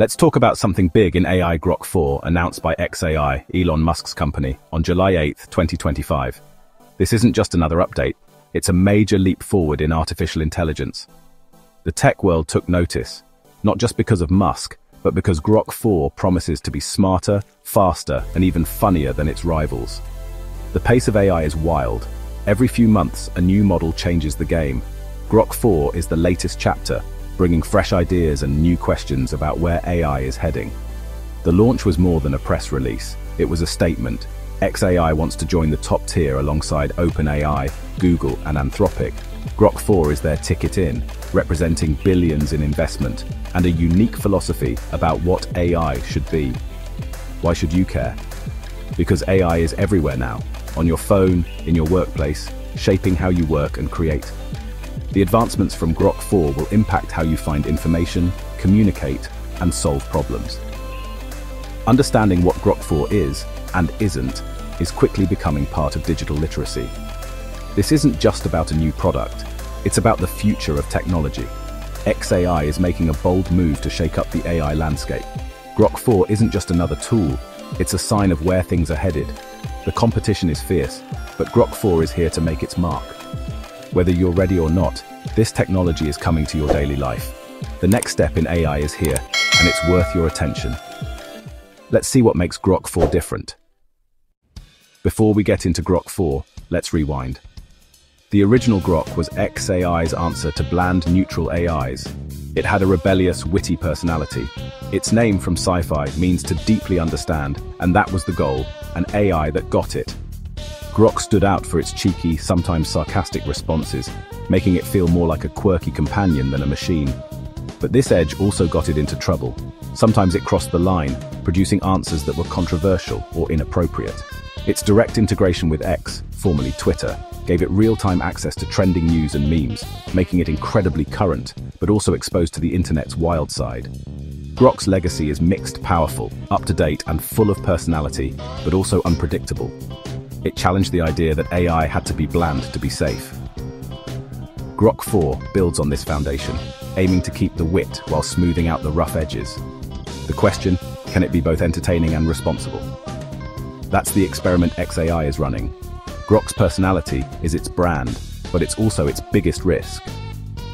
Let's talk about something big in AI Grok 4 announced by xAI, Elon Musk's company, on July 8, 2025. This isn't just another update, it's a major leap forward in artificial intelligence. The tech world took notice, not just because of Musk, but because Grok 4 promises to be smarter, faster, and even funnier than its rivals. The pace of AI is wild. Every few months, a new model changes the game. Grok 4 is the latest chapter, bringing fresh ideas and new questions about where AI is heading. The launch was more than a press release, it was a statement. xAI wants to join the top tier alongside OpenAI, Google and Anthropic. Grok 4 is their ticket in, representing billions in investment, and a unique philosophy about what AI should be. Why should you care? Because AI is everywhere now, on your phone, in your workplace, shaping how you work and create. The advancements from Grok 4 will impact how you find information, communicate, and solve problems. Understanding what Grok 4 is, and isn't, is quickly becoming part of digital literacy. This isn't just about a new product, it's about the future of technology. xAI is making a bold move to shake up the AI landscape. Grok 4 isn't just another tool, it's a sign of where things are headed. The competition is fierce, but Grok 4 is here to make its mark. Whether you're ready or not, this technology is coming to your daily life. The next step in AI is here, and it's worth your attention. Let's see what makes Grok 4 different. Before we get into Grok 4, let's rewind. The original Grok was xAI's answer to bland neutral AIs. It had a rebellious, witty personality. Its name from sci-fi means to deeply understand, and that was the goal, an AI that got it. Grok stood out for its cheeky, sometimes sarcastic responses, making it feel more like a quirky companion than a machine. But this edge also got it into trouble. Sometimes it crossed the line, producing answers that were controversial or inappropriate. Its direct integration with X, formerly Twitter, gave it real-time access to trending news and memes, making it incredibly current, but also exposed to the internet's wild side. Grok's legacy is mixed, powerful, up-to-date and full of personality, but also unpredictable. It challenged the idea that AI had to be bland to be safe. Grok 4 builds on this foundation, aiming to keep the wit while smoothing out the rough edges. The question, can it be both entertaining and responsible? That's the experiment xAI is running. Grok's personality is its brand, but it's also its biggest risk.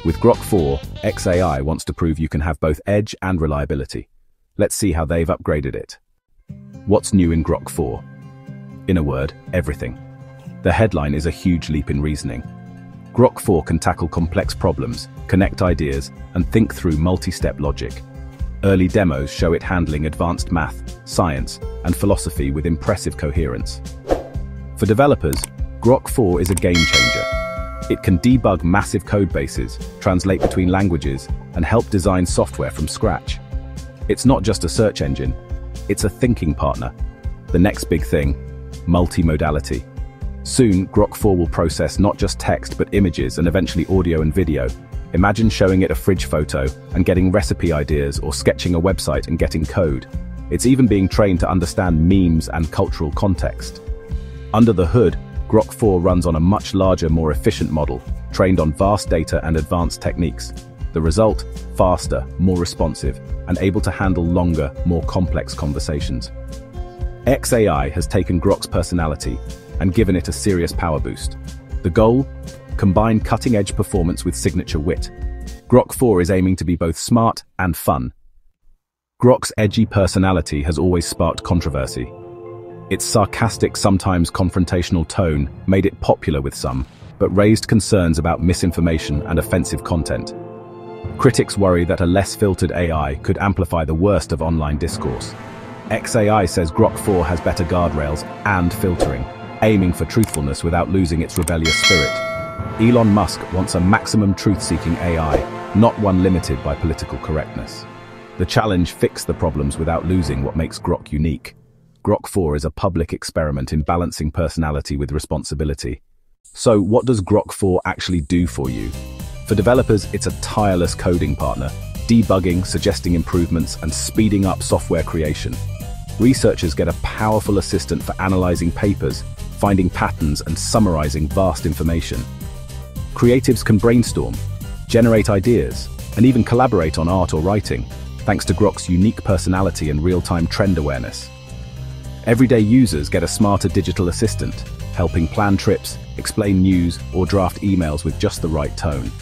With Grok 4, xAI wants to prove you can have both edge and reliability. Let's see how they've upgraded it. What's new in Grok 4? In a word, everything. The headline is a huge leap in reasoning. Grok 4 can tackle complex problems, connect ideas, and think through multi-step logic. Early demos show it handling advanced math, science, and philosophy with impressive coherence. For developers, Grok 4 is a game changer. It can debug massive code bases, translate between languages, and help design software from scratch. It's not just a search engine, it's a thinking partner. The next big thing, multimodality. Soon, Grok 4 will process not just text but images and eventually audio and video. Imagine showing it a fridge photo and getting recipe ideas or sketching a website and getting code. It's even being trained to understand memes and cultural context. Under the hood, Grok 4 runs on a much larger, more efficient model, trained on vast data and advanced techniques. The result? Faster, more responsive, and able to handle longer, more complex conversations. xAI has taken Grok's personality and given it a serious power boost. The goal? Combine cutting-edge performance with signature wit. Grok 4 is aiming to be both smart and fun. Grok's edgy personality has always sparked controversy. Its sarcastic, sometimes confrontational tone made it popular with some, but raised concerns about misinformation and offensive content. Critics worry that a less filtered AI could amplify the worst of online discourse. xAI says Grok 4 has better guardrails and filtering, aiming for truthfulness without losing its rebellious spirit. Elon Musk wants a maximum truth-seeking AI, not one limited by political correctness. The challenge fix the problems without losing what makes Grok unique. Grok 4 is a public experiment in balancing personality with responsibility. So what does Grok 4 actually do for you? For developers, it's a tireless coding partner, debugging, suggesting improvements, and speeding up software creation. Researchers get a powerful assistant for analyzing papers, finding patterns, and summarizing vast information. Creatives can brainstorm, generate ideas, and even collaborate on art or writing. thanks to Grok's unique personality and real-time trend awareness. Everyday users get a smarter digital assistant, helping plan trips, explain news, or draft emails with just the right tone.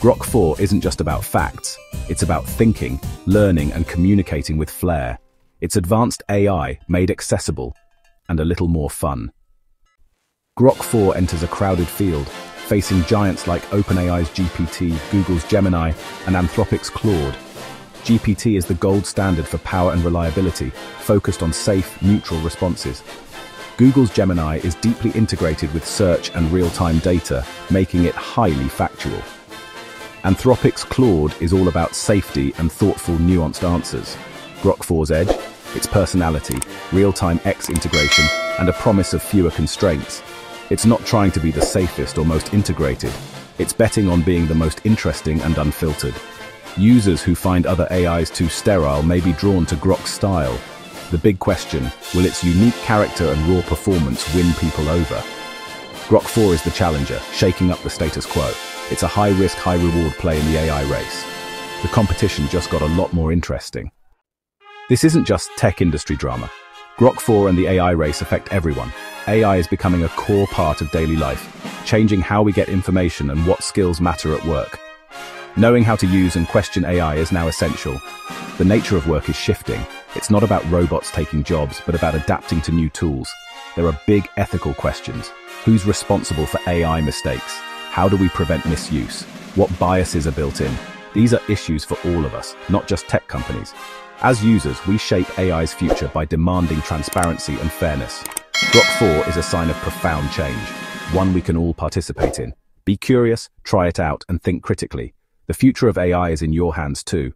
Grok 4 isn't just about facts, it's about thinking, learning, and communicating with flair. It's advanced AI made accessible and a little more fun. Grok 4 enters a crowded field, facing giants like OpenAI's GPT, Google's Gemini, and Anthropic's Claude. GPT is the gold standard for power and reliability, focused on safe, neutral responses. Google's Gemini is deeply integrated with search and real-time data, making it highly factual. Anthropic's Claude is all about safety and thoughtful, nuanced answers. Grok 4's edge, its personality, real-time X integration, and a promise of fewer constraints. It's not trying to be the safest or most integrated. It's betting on being the most interesting and unfiltered. Users who find other AIs too sterile may be drawn to Grok's style. The big question, will its unique character and raw performance win people over? Grok 4 is the challenger, shaking up the status quo. It's a high-risk, high-reward play in the AI race. The competition just got a lot more interesting. This isn't just tech industry drama. Grok 4 and the AI race affect everyone. AI is becoming a core part of daily life, changing how we get information and what skills matter at work. Knowing how to use and question AI is now essential. The nature of work is shifting. It's not about robots taking jobs, but about adapting to new tools. There are big ethical questions. Who's responsible for AI mistakes? How do we prevent misuse? What biases are built in? These are issues for all of us, not just tech companies. As users, we shape AI's future by demanding transparency and fairness. Grok 4 is a sign of profound change, one we can all participate in. Be curious, try it out, and think critically. The future of AI is in your hands too.